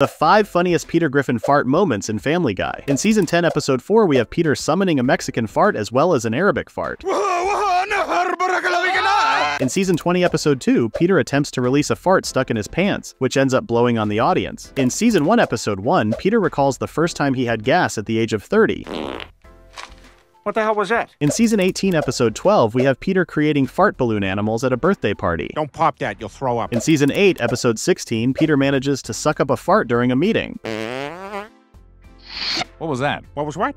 The 5 funniest Peter Griffin fart moments in Family Guy. In Season 10, Episode 4, we have Peter summoning a Mexican fart as well as an Arabic fart. In Season 20, Episode 2, Peter attempts to release a fart stuck in his pants, which ends up blowing on the audience. In Season 1, Episode 1, Peter recalls the first time he had gas at the age of 30. What the hell was that? In Season 18, Episode 12, we have Peter creating fart balloon animals at a birthday party. Don't pop that, you'll throw up. In Season 8, Episode 16, Peter manages to suck up a fart during a meeting. What was that? What was what?